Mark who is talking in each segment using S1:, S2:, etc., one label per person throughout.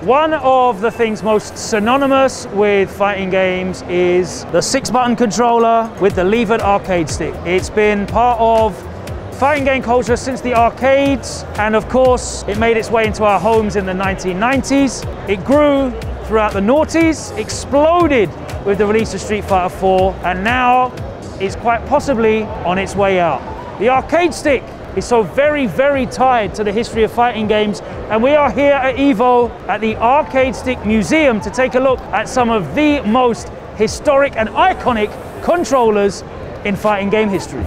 S1: One of the things most synonymous with fighting games is the six button controller with the levered arcade stick. It's been part of fighting game culture since the arcades, and of course, it made its way into our homes in the 1990s. It grew throughout the noughties, exploded with the release of Street Fighter 4, and now is quite possibly on its way out. The arcade stick is so very, very tied to the history of fighting games. And we are here at EVO at the Arcade Stick Museum to take a look at some of the most historic and iconic controllers in fighting game history.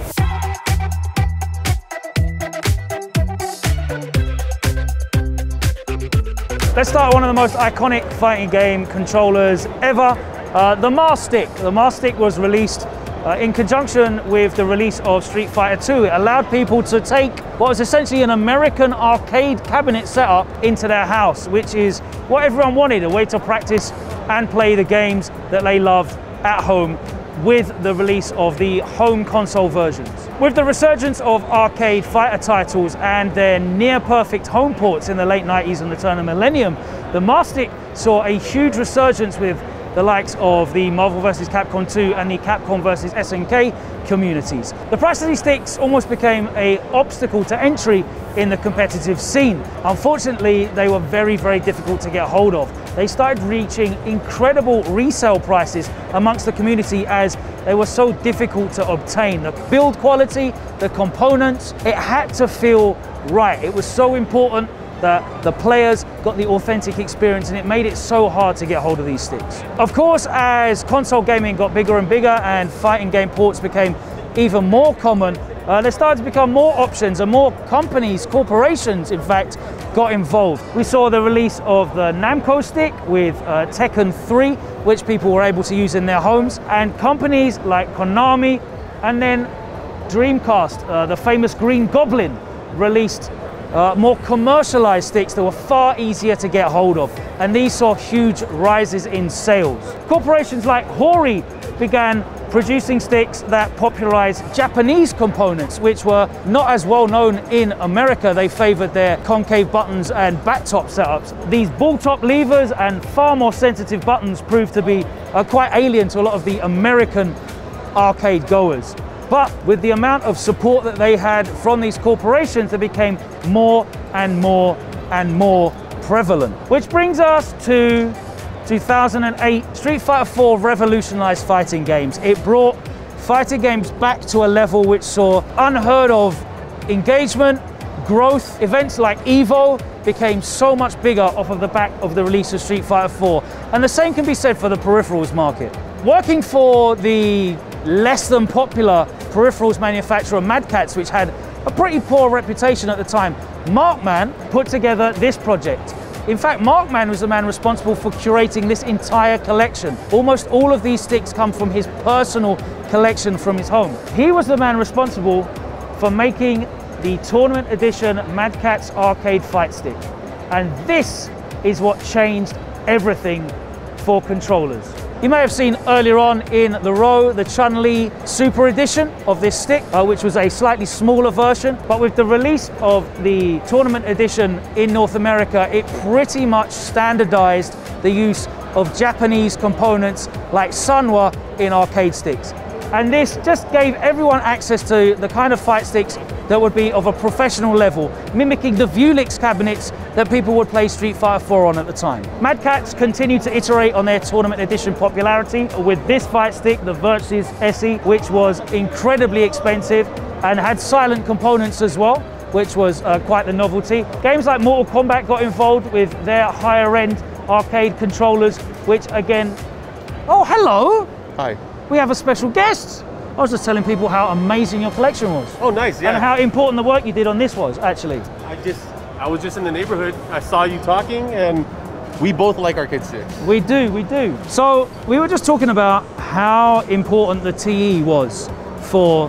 S1: Let's start one of the most iconic fighting game controllers ever, uh, the MAS Stick. The MAS Stick was released uh, in conjunction with the release of Street Fighter 2, it allowed people to take what was essentially an American arcade cabinet setup into their house, which is what everyone wanted, a way to practice and play the games that they loved at home with the release of the home console versions. With the resurgence of arcade fighter titles and their near perfect home ports in the late 90s and the turn of the millennium, the MAS Stick saw a huge resurgence with the likes of the Marvel vs. Capcom 2 and the Capcom vs. SNK communities. The price of these sticks almost became a obstacle to entry in the competitive scene. Unfortunately, they were very, very difficult to get hold of. They started reaching incredible resale prices amongst the community as they were so difficult to obtain. The build quality, the components, it had to feel right. It was so important that the players got the authentic experience and it made it so hard to get hold of these sticks. Of course, as console gaming got bigger and bigger and fighting game ports became even more common, uh, there started to become more options and more companies, corporations, in fact, got involved. We saw the release of the Namco stick with uh, Tekken 3, which people were able to use in their homes, and companies like Konami and then Dreamcast, uh, the famous Green Goblin, released uh, more commercialized sticks that were far easier to get hold of, and these saw huge rises in sales. Corporations like Hori began producing sticks that popularized Japanese components, which were not as well known in America. They favored their concave buttons and bat top setups. These ball top levers and far more sensitive buttons proved to be uh, quite alien to a lot of the American arcade goers. But with the amount of support that they had from these corporations, it became more and more and more prevalent. Which brings us to 2008. Street Fighter 4 revolutionized fighting games. It brought fighting games back to a level which saw unheard of engagement, growth. Events like EVO became so much bigger off of the back of the release of Street Fighter 4. And the same can be said for the peripherals market. Working for the less than popular peripherals manufacturer Mad Catz, which had a pretty poor reputation at the time, Markman put together this project. In fact, Markman was the man responsible for curating this entire collection. Almost all of these sticks come from his personal collection from his home. He was the man responsible for making the tournament edition Mad Catz arcade fight stick. And this is what changed everything for controllers. You may have seen earlier on in the row the Chun-Li Super Edition of this stick, uh, which was a slightly smaller version. But with the release of the Tournament Edition in North America, it pretty much standardized the use of Japanese components like Sanwa in arcade sticks. And this just gave everyone access to the kind of fight sticks that would be of a professional level, mimicking the Vewlix cabinets that people would play Street Fighter 4 on at the time. Mad Catz continued to iterate on their tournament edition popularity with this fight stick, the Versus SE, which was incredibly expensive and had silent components as well which was uh, quite the novelty. Games like Mortal Kombat got involved with their higher end arcade controllers, which again, oh, hello.
S2: Hi.
S1: We have a special guest. I was just telling people how amazing your collection was.
S2: Oh, nice, yeah.
S1: And how important the work you did on this was, actually.
S2: I just, I was just in the neighborhood. I saw you talking, and we both like our kids sticks.
S1: We do, we do. So we were just talking about how important the TE was for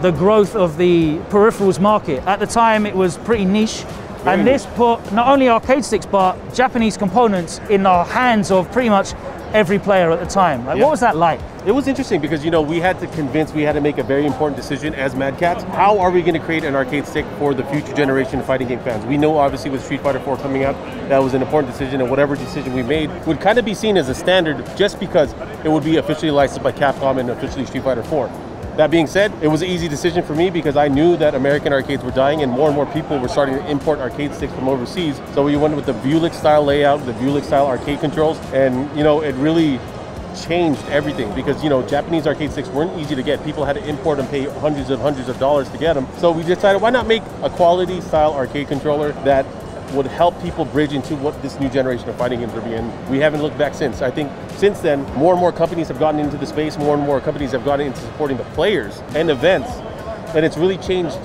S1: the growth of the peripherals market. At the time, it was pretty niche. Very and this put not only arcade sticks, but Japanese components in the hands of pretty much every player at the time. Like,
S2: Yeah.
S1: what was that like?
S2: It was interesting because you know we had to convince, we had to make a very important decision as Mad Catz. How are we going to create an arcade stick for the future generation of fighting game fans? We know obviously with Street Fighter 4 coming out, that was an important decision, and whatever decision we made would kind of be seen as a standard just because it would be officially licensed by Capcom and officially Street Fighter 4. That being said, it was an easy decision for me because I knew that American arcades were dying and more and more people were starting to import arcade sticks from overseas. So we went with the Vewlix style layout, the Vewlix style arcade controls, and you know, it really changed everything because you know Japanese arcade sticks weren't easy to get. People had to import and pay hundreds and hundreds of dollars to get them. So we decided why not make a quality style arcade controller that would help people bridge into what this new generation of fighting games are being. We haven't looked back since. I think since then, more and more companies have gotten into the space. More and more companies have gotten into supporting the players and events, and it's really changed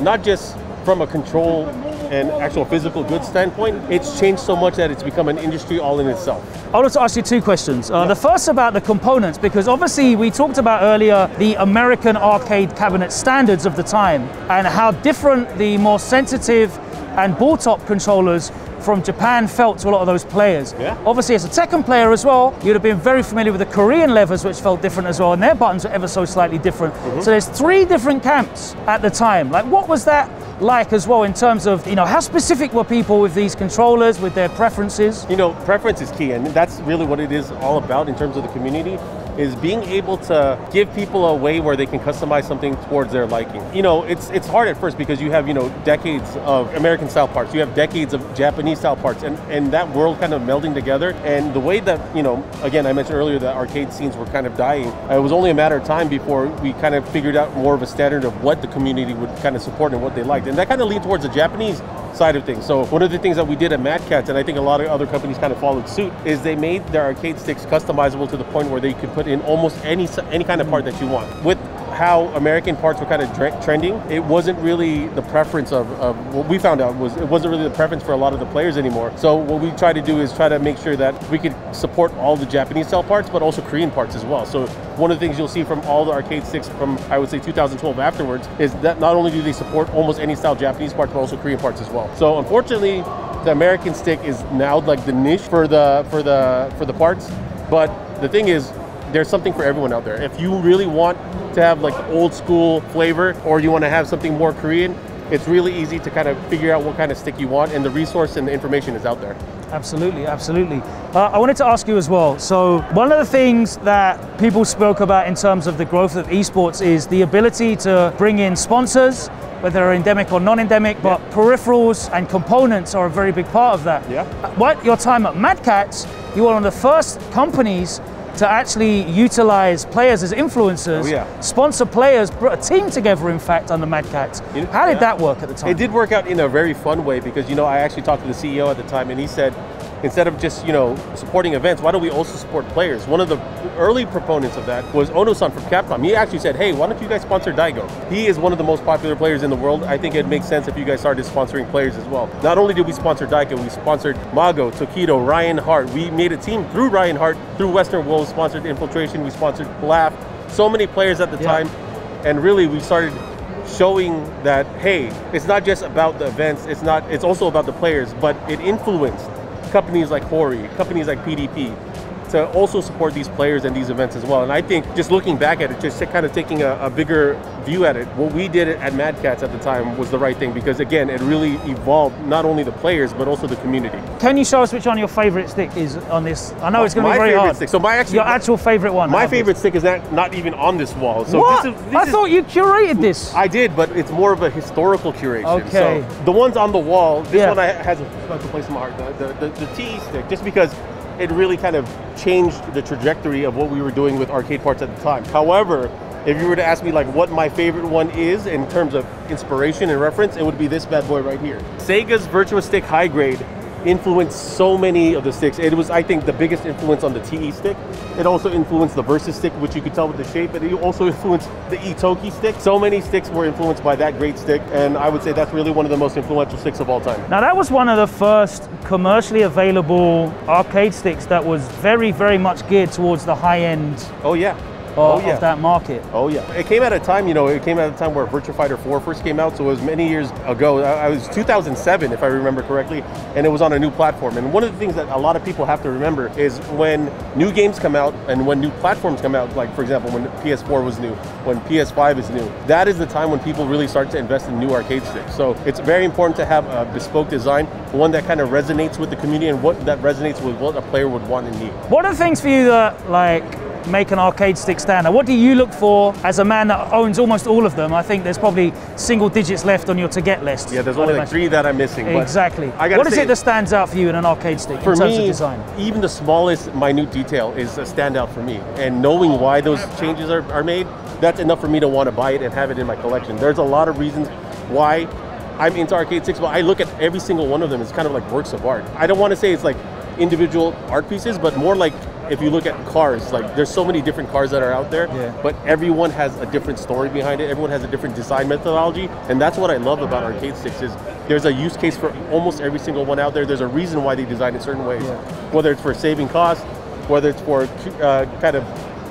S2: not just from a control and actual physical goods standpoint. It's changed so much that it's become an industry all in itself.
S1: I want to ask you two questions. Uh, The first about the components, because obviously we talked about earlier the American arcade cabinet standards of the time and how different the more sensitive and ball top controllers from Japan felt to a lot of those players.
S2: Yeah.
S1: Obviously, as a Tekken player as well, you'd have been very familiar with the Korean levers, which felt different as well, and their buttons were ever so slightly different. Mm-hmm. So there's three different camps at the time. Like, what was that like as well in terms of, you know, how specific were people with these controllers, with their preferences?
S2: You know, preference is key, and that's really what it is all about in terms of the community. Is being able to give people a way where they can customize something towards their liking. You know, it's it's hard at first because you have you know decades of American style parts, you have decades of Japanese style parts, and and that world kind of melding together. And the way that you know, again, I mentioned earlier that arcade scenes were kind of dying. It was only a matter of time before we kind of figured out more of a standard of what the community would kind of support and what they liked, and that kind of lead towards the Japanese side of things. So one of the things that we did at Mad Catz, and I think a lot of other companies kind of followed suit, is they made their arcade sticks customizable to the point where they could put in almost any any kind of part that you want. With how American parts were kind of tre- trending, it wasn't really the preference of, of what we found out was it wasn't really the preference for a lot of the players anymore. So what we try to do is try to make sure that we could support all the Japanese style parts, but also Korean parts as well. So one of the things you'll see from all the arcade sticks from I would say 2012 afterwards is that not only do they support almost any style Japanese parts, but also Korean parts as well. So unfortunately, the American stick is now like the niche for the for the for the parts. But the thing is, there's something for everyone out there. If you really want to have like old school flavor, or you want to have something more Korean, it's really easy to kind of figure out what kind of stick you want, and the resource and the information is out there.
S1: Absolutely, absolutely. Uh, I wanted to ask you as well. So, one of the things that people spoke about in terms of the growth of esports is the ability to bring in sponsors, whether they're endemic or non endemic, but peripherals and components are a very big part of that.
S2: Yeah.
S1: What your time at Mad Catz, you were one of the first companies to actually utilize players as influencers,
S2: Oh, yeah.
S1: sponsor players, brought a team together, in fact, on the Mad
S2: Catz.
S1: How did
S2: yeah.
S1: that work at the time?
S2: It did work out in a very fun way because you know I actually talked to the CEO at the time and he said instead of just you know supporting events, why don't we also support players? One of the early proponents of that was Ono-san from Capcom. He actually said, "Hey, why don't you guys sponsor Daigo? He is one of the most popular players in the world. I think it makes sense if you guys started sponsoring players as well." Not only did we sponsor Daigo, we sponsored Mago, Tokido, Ryan Hart. We made a team through Ryan Hart, through Western Wolves, sponsored Infiltration. We sponsored Laugh. So many players at the
S1: Yeah.
S2: time, and really we started showing that hey, it's not just about the events. It's not. It's also about the players. But it influenced companies like Hori, companies like PDP, to also support these players and these events as well. And I think just looking back at it, just kind of taking a, a bigger view at it, what we did at Mad Catz at the time was the right thing because again, it really evolved not only the players but also the community.
S1: Can you show us which one your favorite stick is on this? I know it's going to
S2: my
S1: be very
S2: favorite
S1: hard.
S2: stick. So my actually
S1: Your actual favorite one.
S2: my
S1: this.
S2: favorite stick is not not even on this wall. So
S1: what?
S2: this is this
S1: I
S2: is,
S1: thought you curated this.
S2: I did, but it's more of a historical curation.
S1: Okay.
S2: So the ones on the wall, this
S1: Yeah.
S2: one I, has a special place in my heart. The, the, the, the TE stick, just because it really kind of changed the trajectory of what we were doing with arcade parts at the time. However, if you were to ask me like what my favorite one is in terms of inspiration and reference, it would be this bad boy right here. Sega's Virtua Stick High Grade influenced so many of the sticks. It was, I think, the biggest influence on the TE stick. It also influenced the Versus stick, which you could tell with the shape, but it also influenced the Itoki stick. So many sticks were influenced by that great stick, and I would say that's really one of the most influential sticks of all time.
S1: now that was one of the first commercially available arcade sticks that was very, very much geared towards the high end.
S2: Oh yeah.
S1: Oh, oh, of,
S2: yeah.
S1: of that market.
S2: Oh yeah, it came at a time, you know, it came at a time where Virtua Fighter 4 first came out, so it was many years ago. I I was 2007, if I remember correctly, and it was on a new platform. And one of the things that a lot of people have to remember is when new games come out and when new platforms come out, like for example, when PS4 was new, when PS5 is new, that is the time when people really start to invest in new arcade sticks. So it's very important to have a bespoke design, one that kind of resonates with the community and what that resonates with what a player would want and need.
S1: What are the things for you that like make an arcade stick stand out? What do you look for as a man that owns almost all of them? I think there's probably single digits left on your to get list.
S2: Yeah, there's only like three that I'm missing.
S1: Exactly. What is it that stands out for you in an arcade stick
S2: for
S1: in terms
S2: me,
S1: of design?
S2: even the smallest minute detail is a standout for me. And knowing why those changes are, are made, that's enough for me to want to buy it and have it in my collection. There's a lot of reasons why I'm into arcade sticks, but I look at every single one of them as kind of like works of art. I don't want to say it's like individual art pieces, but more like if you look at cars, like there's so many different cars that are out there,
S1: Yeah.
S2: but everyone has a different story behind it. Everyone has a different design methodology, and that's what I love about arcade sticks is there's a use case for almost every single one out there. There's a reason why they design it certain ways,
S1: Yeah.
S2: whether it's for saving costs, whether it's for uh, kind of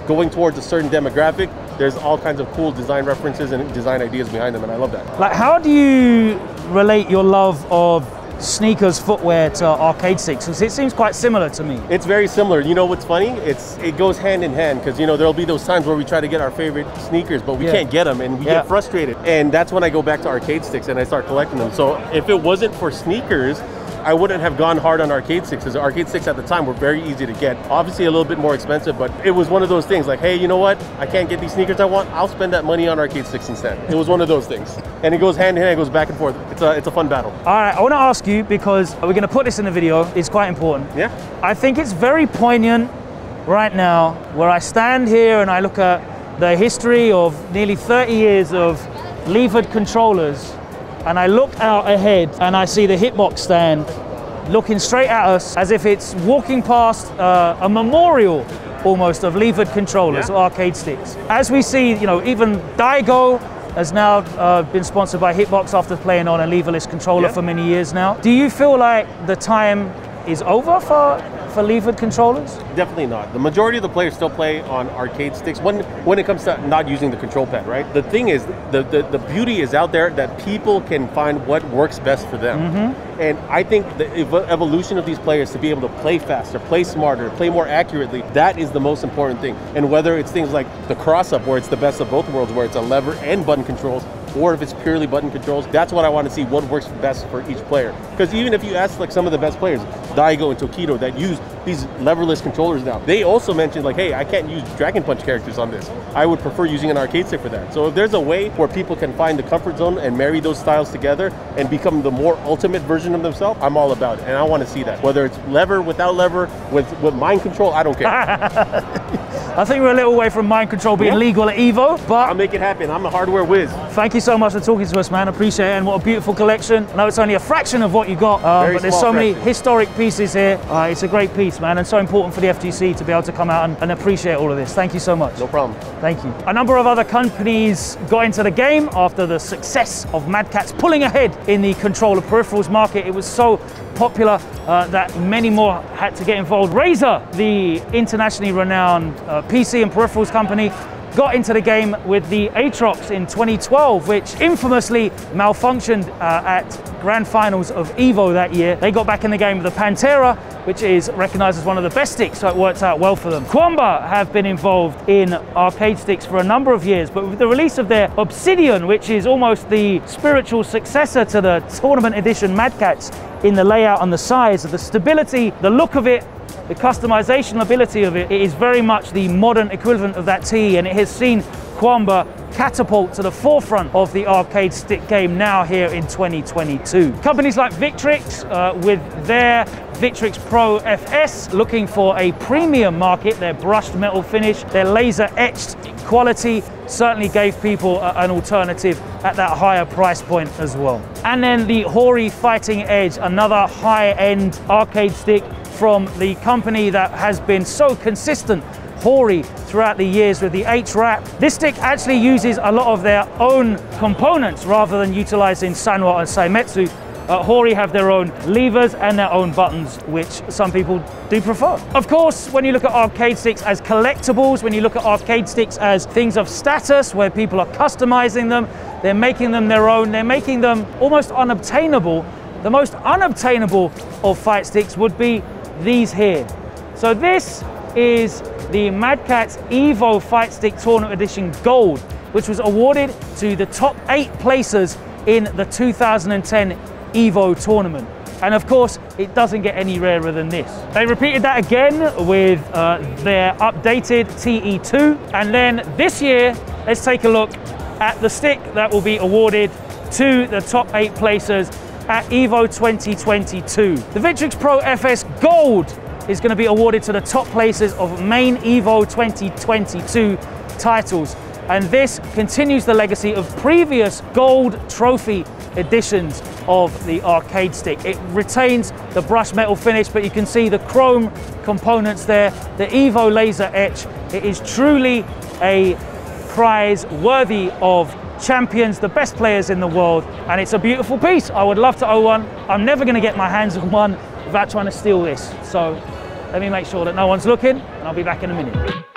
S2: going towards a certain demographic. There's all kinds of cool design references and design ideas behind them, and I love that.
S1: Like, how do you relate your love of sneakers, footwear to arcade sticks? Because it seems quite similar to me.
S2: It's very similar. You know what's funny? It's it goes hand in hand because you know there'll be those times where we try to get our favorite sneakers, but we
S1: Yeah.
S2: can't get them, and we
S1: Yeah.
S2: get frustrated. And that's when I go back to arcade sticks and I start collecting them. So if it wasn't for sneakers. I wouldn't have gone hard on arcade sticks because arcade sticks at the time were very easy to get. Obviously, a little bit more expensive, but it was one of those things like, hey, you know what? I can't get these sneakers I want. I'll spend that money on arcade sticks instead. It was one of those things, and it goes hand in hand. It goes back and forth. It's a it's a fun battle.
S1: All right, I want to ask you because we're going to put this in the video. It's quite important.
S2: Yeah.
S1: I think it's very poignant right now where I stand here and I look at the history of nearly 30 years of levered controllers and I look out ahead and I see the hitbox stand looking straight at us as if it's walking past uh, a memorial almost of levered controllers
S2: Yeah.
S1: or arcade sticks. As we see, you know, even Daigo has now uh, been sponsored by Hitbox after playing on a leverless controller
S2: Yeah.
S1: for many years now. Do you feel like the time is over for, for levered controllers?
S2: Definitely not. The majority of the players still play on arcade sticks when when it comes to not using the control pad, right? The thing is, the, the, the beauty is out there that people can find what works best for them. Mm-hmm. And I think the ev- evolution of these players to be able to play faster, play smarter, play more accurately, that is the most important thing. And whether it's things like the cross up, where it's the best of both worlds, where it's a lever and button controls, or if it's purely button controls, that's what I want to see what works best for each player. Because even if you ask like some of the best players, Daigo and Tokido, that use these leverless controllers now, they also mentioned like, hey, I can't use Dragon Punch characters on this. I would prefer using an arcade stick for that. So if there's a way where people can find the comfort zone and marry those styles together and become the more ultimate version of themselves, I'm all about it. And I want to see that. Whether it's lever, without lever, with, with mind control, I don't care.
S1: I think we're a little way from mind control being
S2: Yeah.
S1: legal at Evo, but
S2: I'll make it happen. I'm a hardware whiz.
S1: Thank you so much for talking to us, man. Appreciate it. And what a beautiful collection. I know it's only a fraction of what you got, uh, but there's so
S2: small
S1: many historic pieces here. Uh, it's a great piece, man, and so important for the FGC to be able to come out and, and appreciate all of this. Thank you so much.
S2: No problem.
S1: Thank you. A number of other companies got into the game after the success of Mad Catz pulling ahead in the controller peripherals market. It was so popular uh, that many more had to get involved. Razer, the internationally renowned uh, PC and peripherals company, got into the game with the Atrox in 2012, which infamously malfunctioned uh, at grand finals of Evo that year. They got back in the game with the Pantera, which is recognized as one of the best sticks, so it worked out well for them. Qanba have been involved in arcade sticks for a number of years, but with the release of their Obsidian, which is almost the spiritual successor to the tournament edition Mad Catz in the layout and the size, of the stability, the look of it, the customization ability of it, it is very much the modern equivalent of that T, and it has seen Qanba catapult to the forefront of the arcade stick game now here in 2022. Companies like Victrix, uh, with their Victrix Pro FS, looking for a premium market, their brushed metal finish, their laser etched quality certainly gave people an alternative at that higher price point as well. And then the Hori Fighting Edge, another high-end arcade stick from the company that has been so consistent Hori throughout the years with the HRAP. This stick actually uses a lot of their own components rather than utilizing Sanwa and Seimitsu Uh, Hori have their own levers and their own buttons, which some people do prefer. Of course, when you look at arcade sticks as collectibles, when you look at arcade sticks as things of status, where people are customizing them, they're making them their own, they're making them almost unobtainable. The most unobtainable of fight sticks would be these here. So this is the Mad Catz Evo Fight Stick Tournament Edition Gold, which was awarded to the top eight placers in the 2010 Evo tournament. And of course, it doesn't get any rarer than this. They repeated that again with uh, their updated TE2. And then this year, let's take a look at the stick that will be awarded to the top eight placers at EVO 2022. The Victrix Pro FS Gold is going to be awarded to the top places of main EVO 2022 titles. And this continues the legacy of previous gold trophy editions of the arcade stick. It retains the brushed metal finish, but you can see the chrome components there, the Evo laser etch. It is truly a prize worthy of champions, the best players in the world, and it's a beautiful piece. I would love to own one. I'm never gonna get my hands on one without trying to steal this. So let me make sure that no one's looking, and I'll be back in a minute.